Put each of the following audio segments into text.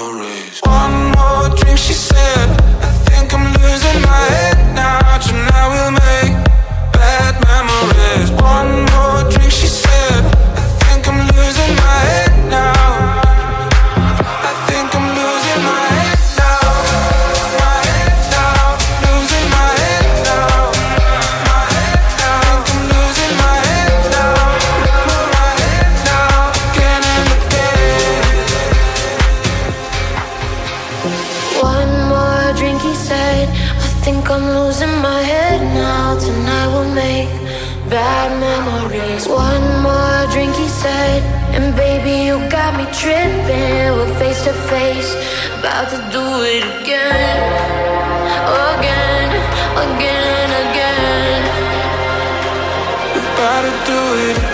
memories. One more drink, she's to face, about to do it again, again, again, again. About to do it again.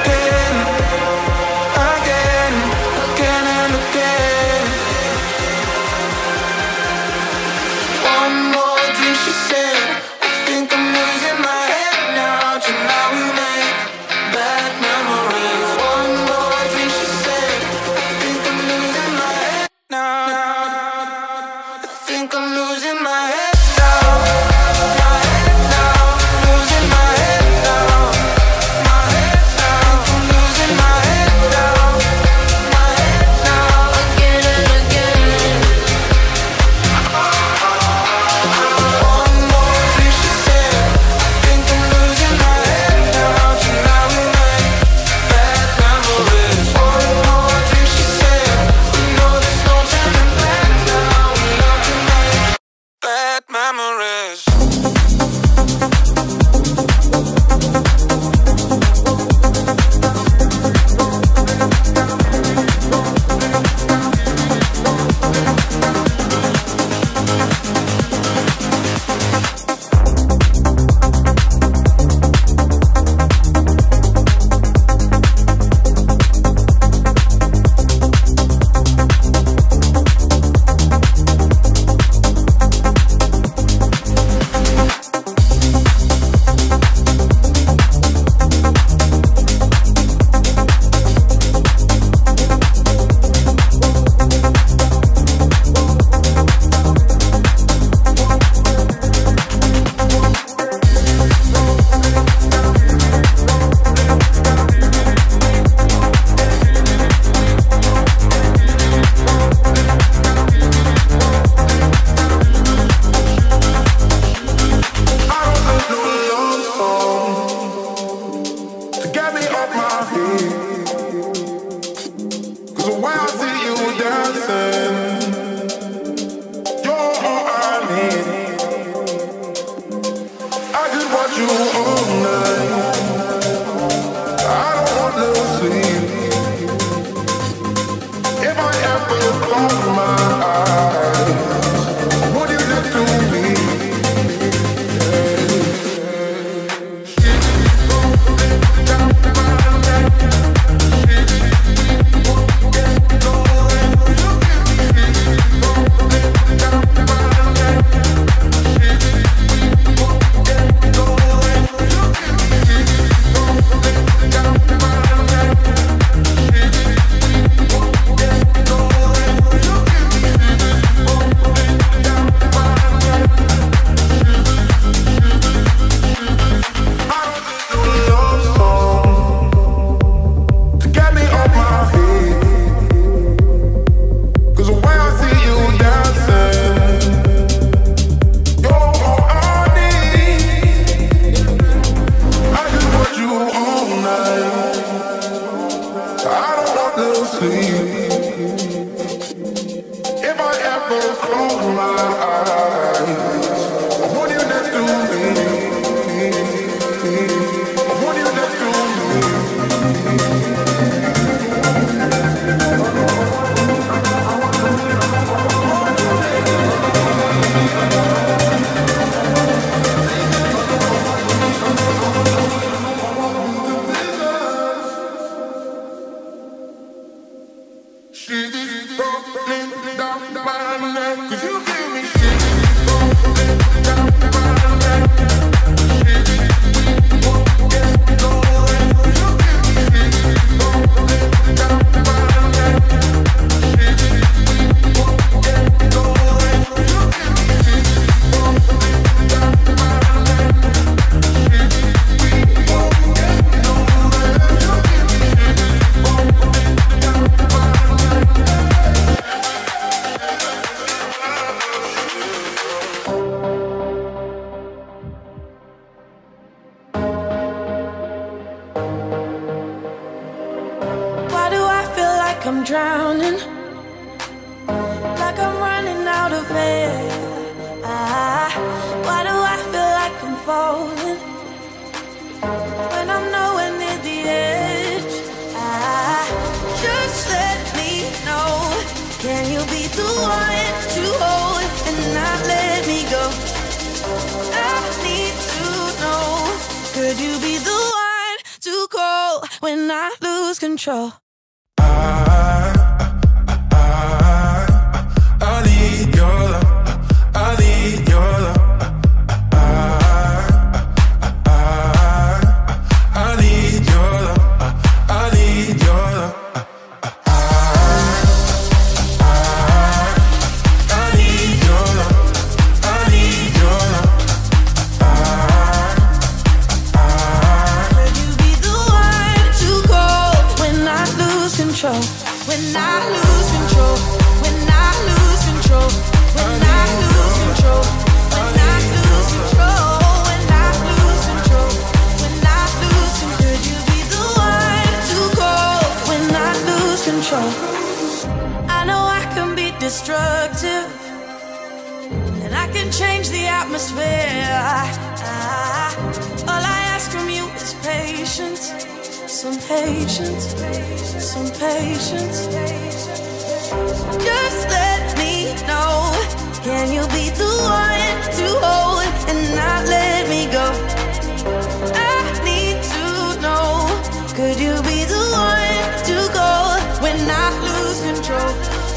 control. I know I can be destructive, and I can change the atmosphere. All I ask from you is patience, some patience, some patience. Just let me know. Can you be the one to hold and not let me go? I need to know. Could you be the one?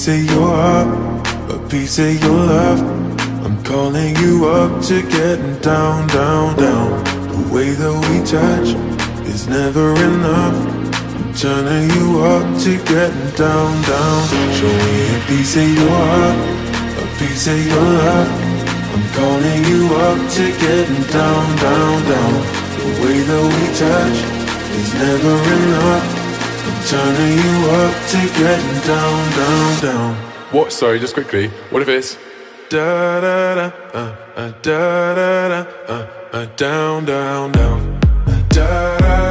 piece of your heart, a piece of your love. I'm calling you up to getting down, down, down. The way that we touch is never enough. I'm turning you up to getting down, down. Show me a piece of your heart, a piece of your love. I'm calling you up to getting down, down, down. The way that we touch is never enough. Turning you up to getting down, down, down. What? Sorry, just quickly. What if it's da da da uh, uh, da da da uh, uh, down, down, down, uh, da da.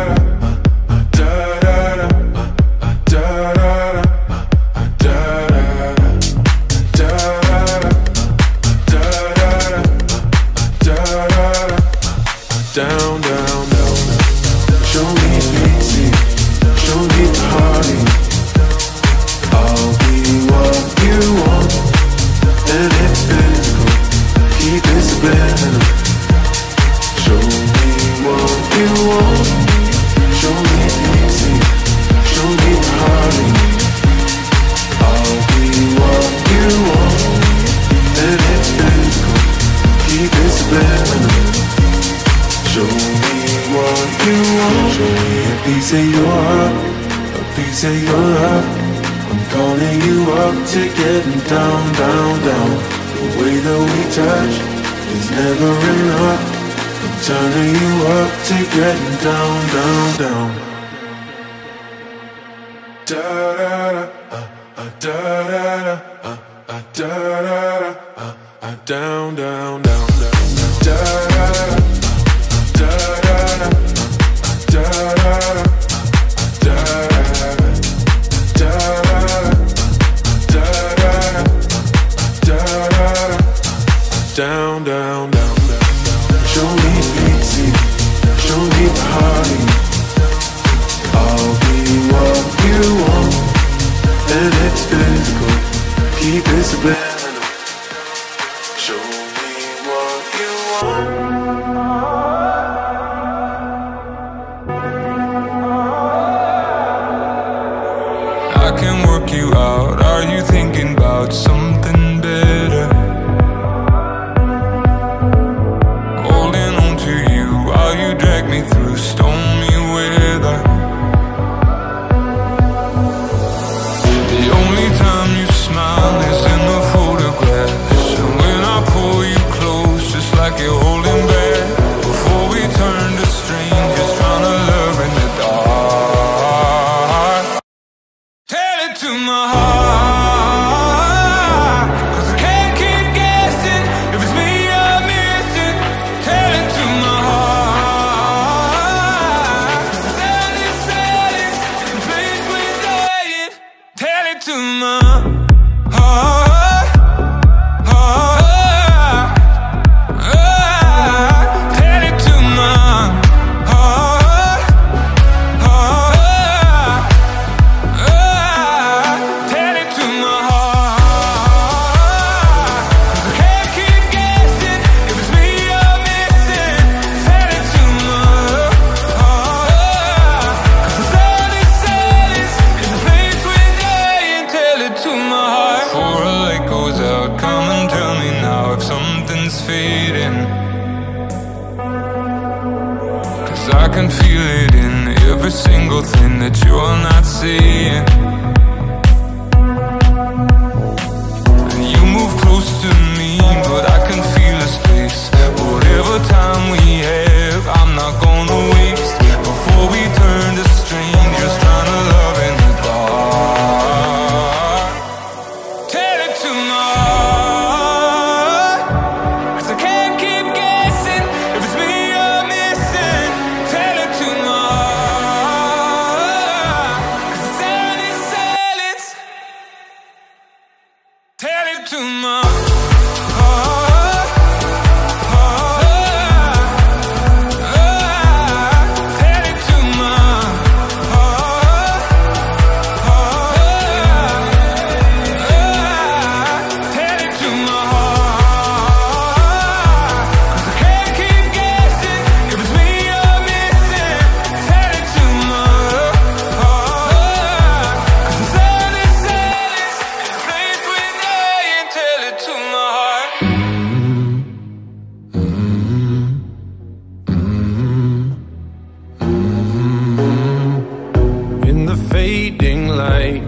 Calling you up to getting down, down, down. The way that we touch is never enough. I'm turning you up to getting down, down, down. Da da da, uh, uh, da da da, uh, uh, da da da, uh, uh, down, down, down, down, down. da da da, da da da, da da da, da da down, down, down, down. Show me pity, show me party. I'll be what you want, and it's physical. Keep it subliminal. Show me what you want. I can work you. To my heart can feel it in every single thing that you're not seeing. Fading light,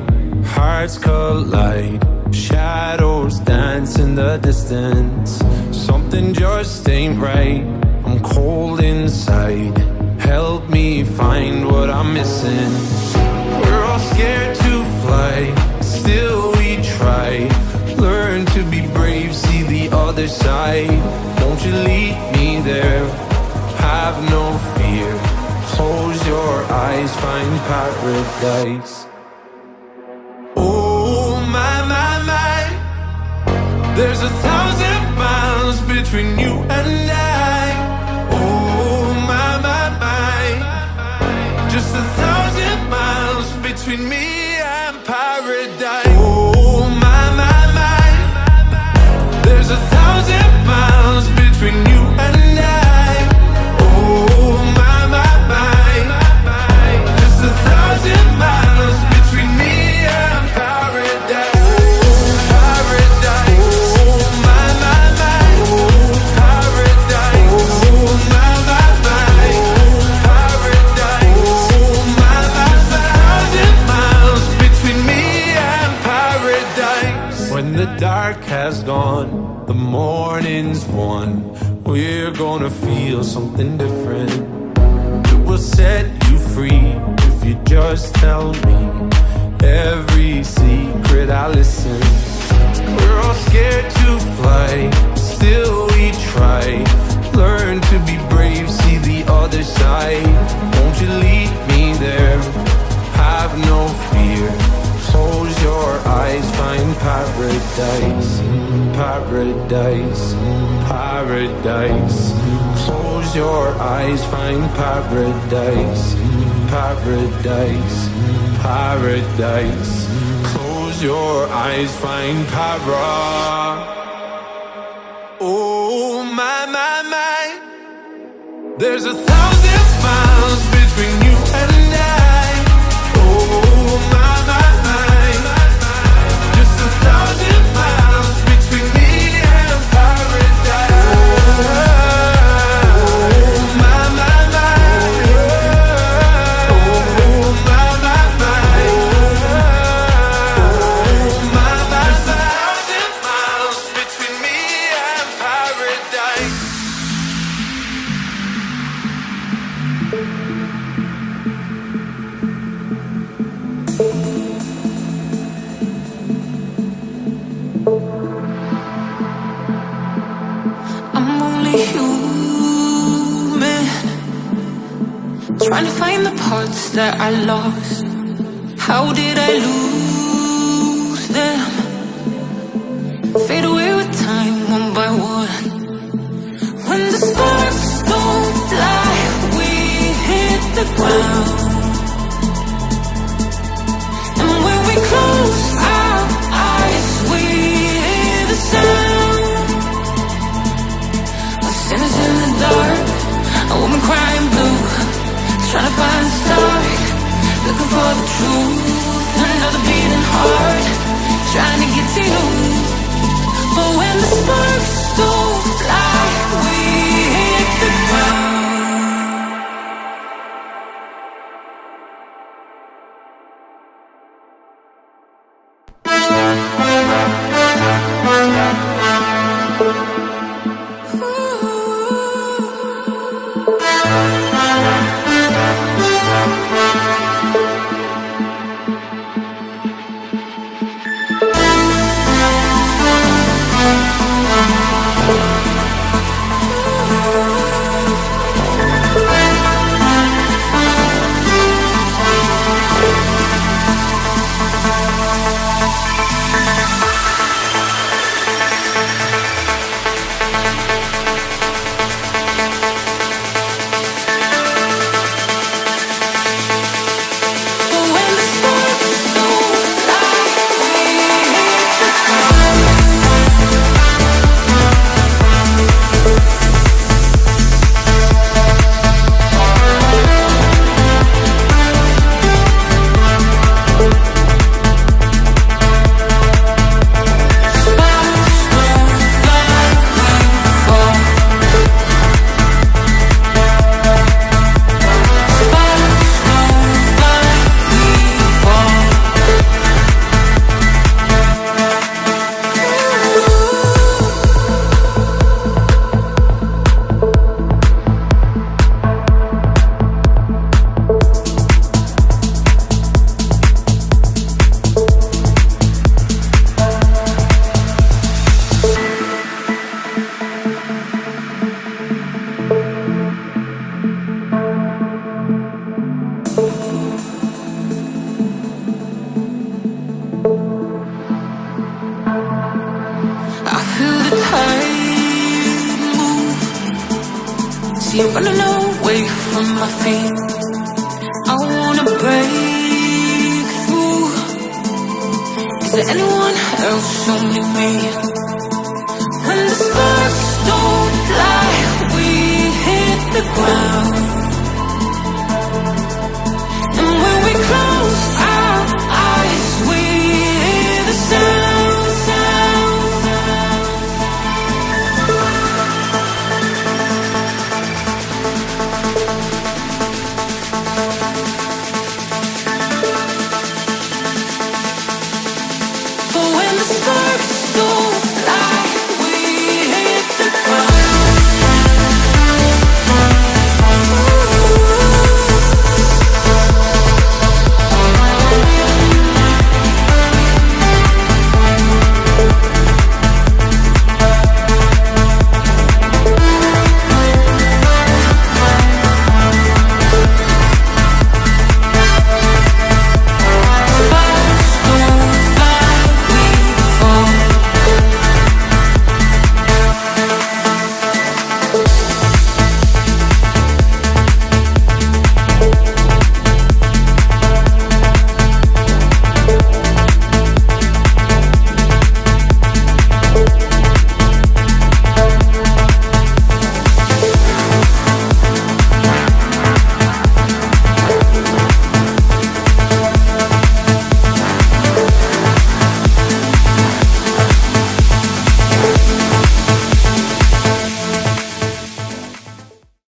hearts collide. Shadows dance in the distance. Something just ain't right. I'm cold inside. Help me find what I'm missing. We're all scared to fly, still we try. Learn to be brave, see the other side. Won't you lead me there? Have no fear. Close your eyes, find paradise. Oh my my my, there's a thousand miles between you and I. Oh my my my, just a thousand miles between me gonna feel something different. It will set you free if you just tell me Every secret I listen. We're all scared to fly, still we try. Learn to be brave, see the other side. Won't you lead me there? Have no fear. Close your eyes, find paradise, paradise, paradise. Close your eyes, find paradise, paradise, paradise. Close your eyes, find para. Oh my my my. There's a thousand miles parts that I lost. How did I lose them? Fade away with time one by one. When the sparks don't fly, we hit the ground. And when we close our eyes, we hear the sound of sinners in the dark, a woman crying trying to find the spark, looking for the truth. Another beating heart, trying to get to you. But when the sparks don't fly,